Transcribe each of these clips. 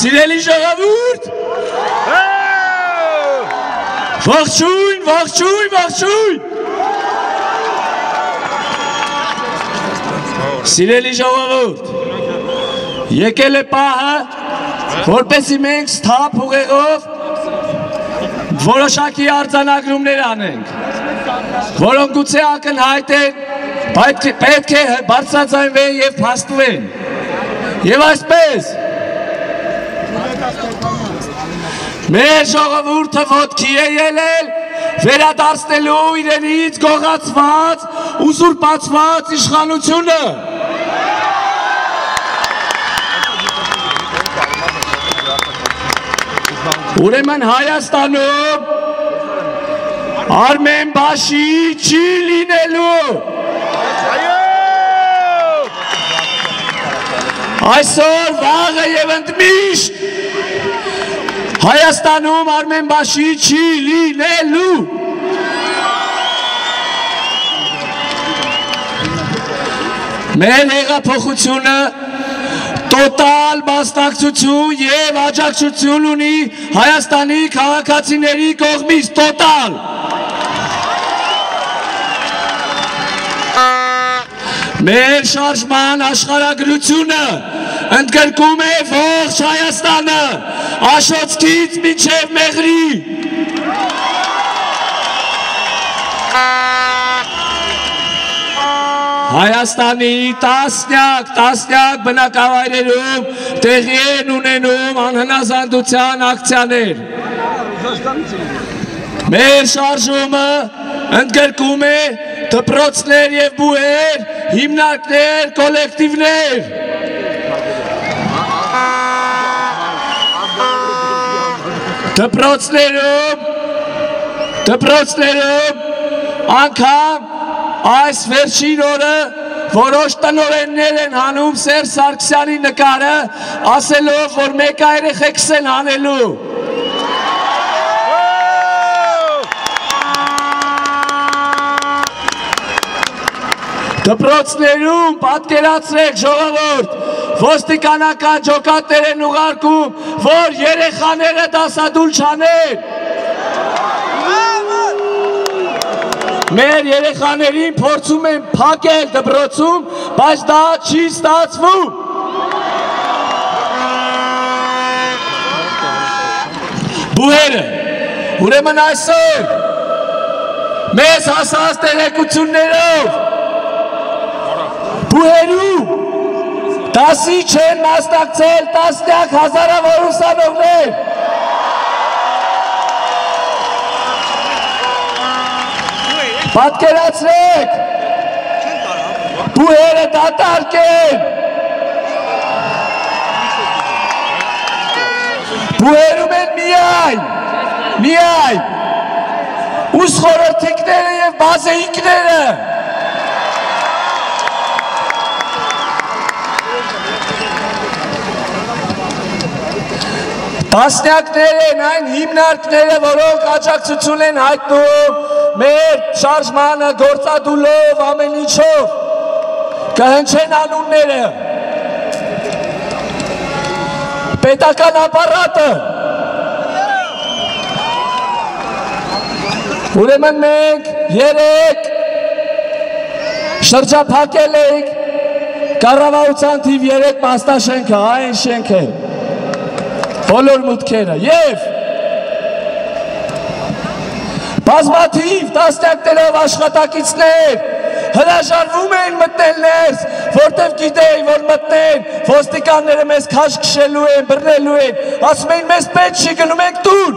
Սիրելի ժողովուրդ, ողջույն, ողջույն, ողջույն։ Սիրելի ժողովուրդ, եկել է պահը, որպեսի մենք սթափ ուղեղով որոշակի արձանագրումներ անենք, որոնք գուցե ակնհայտ են, պետք է բարձրացնվեն եւ փաստվեն։ Եվ այսպես Մեր ժողովուրդը ոտքի է ելել վերադարձնելու իրենից գողացված, ուսուրպացված իշխանությունը։ Ուրեմն Հայաստանում Արմեն Բաշի չի լինելու։ Այսօր վաղը եւ ընդմիշտ Հայաստանում Արմեն Բաշի չի լինելու։ Մեր հեղափոխությունը տոտալ մասնակցություն եւ աջակցություն ունի Հայաստանի քաղաքացիների կողմից տոտալ։ Մեր շարժման աշխարհագրությունը ընդգրկում է ողջ Հայաստանը, Աշոցքից մինչև Մեղրի։ Հայաստանի տասնյակ, տասնյակ բնակավայրերում տեղի են ունենում անհնազանդության ակցիաներ։ Մեր շարժումը ընդգրկում է դպրոցներ եւ բուհեր, հիմնարկներ, կոլեկտիվներ։ դպրոցներում դպրոցներում անգամ այս վերջին օրը որոշ տնորեններ են հանում Սեր Սարգսյանի նկարը, ասելով, որ մեկ երեխեքս են հանելու։ Դպրոցներում պատկերացրեք ժողովուրդ, ոստիկանական ջոկատներ են ուղարկում, որ երեխաները դասադուլ չանեն։ Մեր երեխաներին փորձում են փակել դպրոցում, բայց դա չի ստացվում։ Բուհերը, ուրեմն այսօր մեզ հասած տեղեկություններով բուհերու Դասի չեն մասնակցել տասնյակ հազարավոր ուսանողներ։ Պատկերացրեք, բուհերը դատարկ են, բուհերում են միայն, միայն, ուս խորորդիկները և բազեիկները, Տասնյակներ են այն հիմնարկները, որոնք աջակցություն են հայտնում մեր շարժմանը գործադուլով, ամեն ինչով, կհնչեն անունները, պետական ապարատը, ուրեմն մենք երեկ շրջապակել ենք կառավարության թիվ 3 մասնաշենքը, այն շենքը, բոլոր մուտքերը եւ բազմաթիվ տասնյակներով աշխատակիցներ հրաժարվում են մտնել ներս, որտեվ գիտեին, որ մտնեն, ոստիկանները մեզ քաշ քշելու են, բռնելու են, ասում են մեզ պետք չի գնում ենք տուն։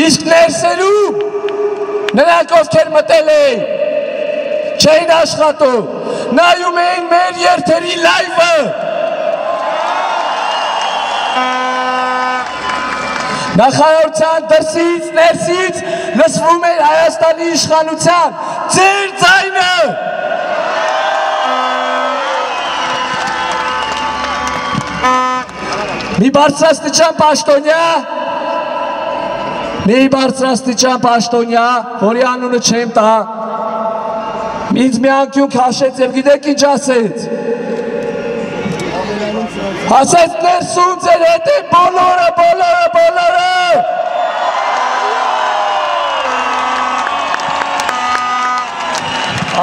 Իսկ ներսերում նրանք ովքեր մտել էին, չէին աշխատում, նայում էին մեր երթերի լայվը։ Նախարարության դրսից, ներսից լսվում էր Հայաստանի իշխանության ձեր ձայնը։ Մի բարձրաստիճան պաշտոնյա, մի բարձրաստիճան պաշտոնյա, որի անունը չեմ տա, Ինձ մի անկյուն քաշեց եւ գիտեք ինչ ասեց։ Ասեց ներսում ձեր հետ է բոլորը, բոլորը, բոլորը։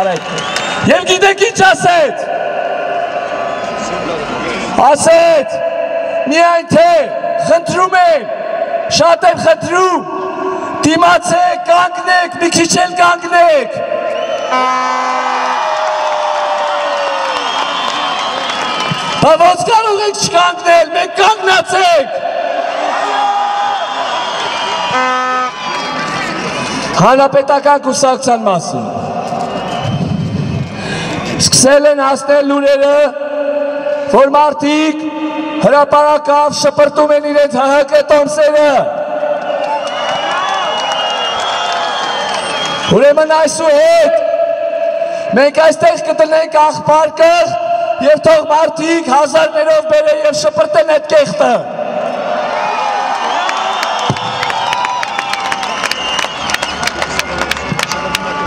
Արեք։ Եվ գիտեք ինչ ասեց։ Ասեց, միայն թե խնդրում եմ, շատ եմ խնդրում, դիմացեք, կանգնեք, մի քիչ էլ կանգնեք։ Բա ոնց կարող եք չկանգնել, մենք կանգնացեք։ Հանրապետական կուսակցության մասին։ Սկսել են հասնել լուրերը, որ մարդիկ հրապարակավ շպրտում են իրենց ՀՀԿ տոմսերը։ Ուրեմն այսուհետ մենք այստեղ կտնենք աղբարկը եւ թող մարդիկ հազարներով բերեն եւ շպրտեն այդ կեղտը։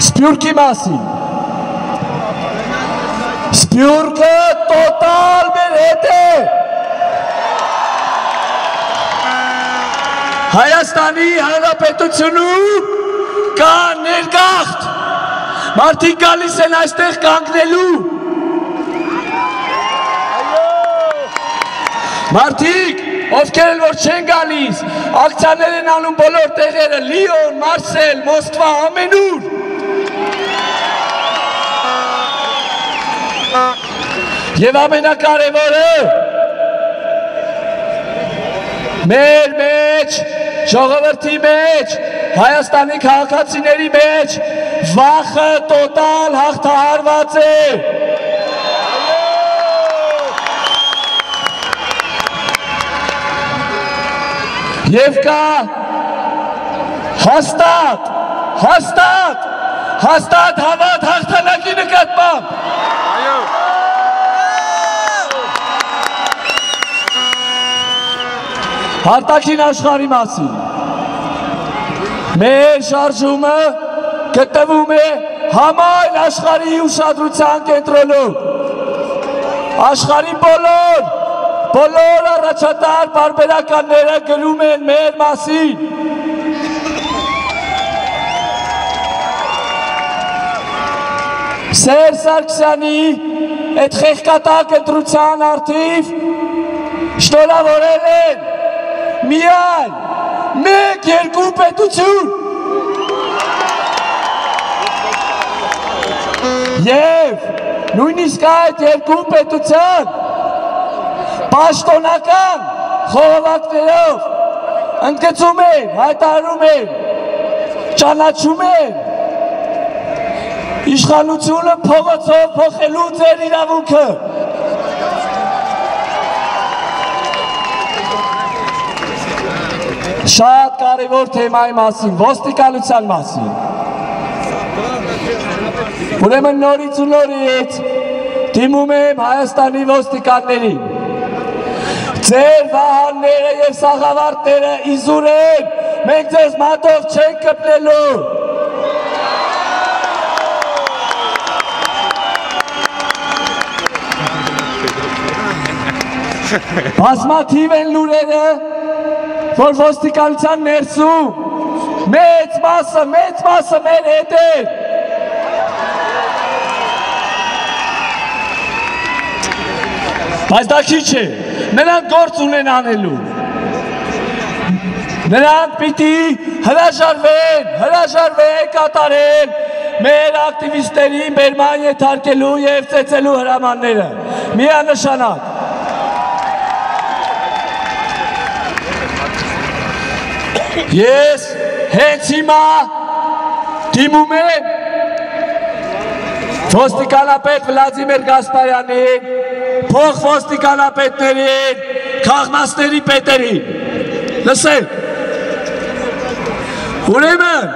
Սպյուրքի մասին։ Սպյուրքը տոտալ մեր հետ է։ Հայաստանի Հանրապետությունում կա ներգաղթ։ Մարդիկ գալիս են այստեղ կանգնելու։ Մարդիկ, ովքեր էլ որ չեն գալիս, ակցիաներ են անում բոլոր տեղերը, Լիոն, Մարսել, Մոսկվա, ամենուր։ Եվ ամենակարևորը մեր մեջ, ժողովրդի մեջ, Հայաստանի քաղաքացիների մեջ վախը տոտալ հաղթահարված է։ Եվ կա հաստատ, հաստատ, հաստատ հավատ հաղթանակի նկատմամբ։ Հարտակին աշխարի մասին։ Մեր շարժումը գտնվում է համայն աշխարհի ուշադրության կենտրոնում։ Աշխարհի բոլոր բոլոր առաջատար բարբերականները գրում են մեր մասին։ Սեր Սարգսյանի այդ խեղկատակ ընտրության արդիվ շնորհավորել են միայն մեկ երկու պետություն Եվ նույնիսկ այդ երկու պետության պաշտոնական խողովակներով ընդգծում են, հայտարարում են, ճանաչում են իշխանությունը փողոցով փոխելու ձեր իրավունքը։ Շատ կարևոր թեմայի մասին, ոստիկանության մասին։ Ուրեմն նորից ու նորից դիմում եմ Հայաստանի ոստիկաններին։ Ձեր վահանները եւ սաղավարտները իզուր են, մենք ձեզ մատով չենք կպնելու։ Բազմաթիվ են լուրերը, որ ոստիկանության ներսում մեծ մասը, մեծ մասը մեր հետ են։ Բայց դա քիչ է, նրանք գործ ունեն անելու։ Նրանք պիտի հրաժարվեն, հրաժարվեն կատարեն մեր ակտիվիստերին բերման եթարկելու և ծեցելու հրամանները։ Միանշանակ։ Ես հենց հիմա դիմում եմ ոստիկանապետ Վլադիմիր Գասպարյանին, փող ոստիկանապետներին, քաղմասների պետերին։ Լսեք։ Ուրեմն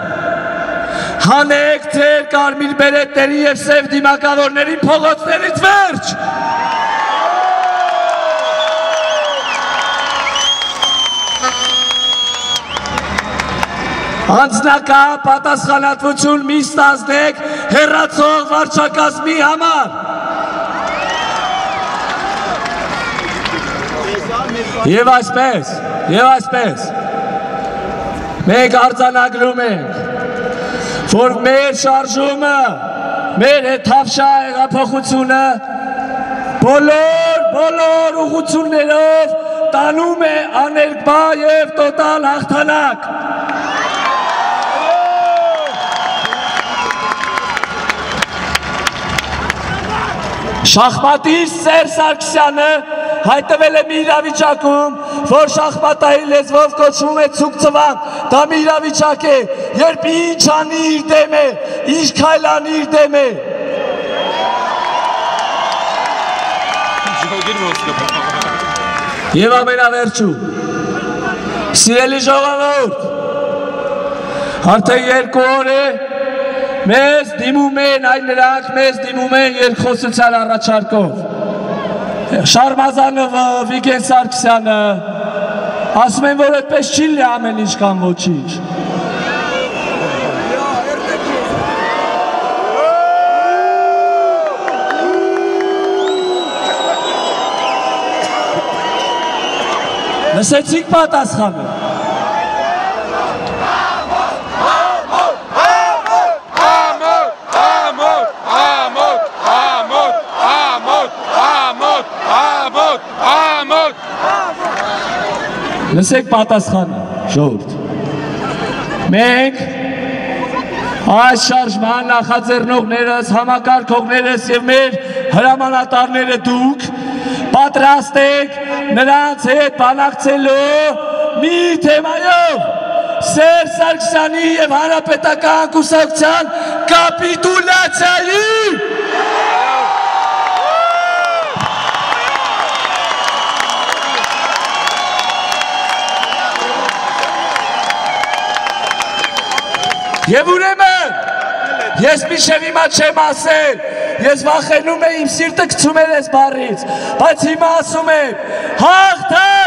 հանեք ձեր կարմիր բերետների եւ սև դիմակավորների փողոցներից վերջ։ Անձնական պատասխանատվություն մի ստանձնեք հերացող վարչակազմի համար։ Եվ այսպես, եւ այսպես մենք արձանագրում ենք, որ մեր շարժումը, մեր հետավշա հեղափոխությունը բոլոր, բոլոր ուղություններով տանում է աներկբա եւ տոտալ հաղթանակ։ Շախմատիստ Սեր Սարգսյանը հայտնվել է մի իրավիճակում, որ շախմատային լեզվով կոչվում է ցուկցվան։ Դա մի իրավիճակ է, երբ ինչ անի իր դեմ է, ինչ քայլ անի իր դեմ է։ Եվ ամենավերջում, սիրելի ժողովուրդ, արդեն երկու օր է մեզ դիմում են այլ նրանք, մեզ դիմում են երկխոսության առաջարկով։ Շարմազանովը, Վիգեն Սարգսյանը, ասում են, որ այդպես չի լի ամեն ինչ կամ ոչինչ։ Լսեցիք պատասխանը։ Լսեք պատասխանը, ժողովուրդ։ Մենք այս շարժման նախաձեռնողներս, համակարգողներս եւ մեր հրամանատարները դուք պատրաստ եք նրանց հետ բանակցելու մի թեմայով Սեր Սարգսյանի եւ Հանրապետական կուսակցության կապիտուլյացիայի Եվ ուրեմն ես միշև հիմա չեմ ասել, ես վախենում եմ իմ սիրտը գցում էր այս բառից, բայց հիմա ասում եմ հաղթա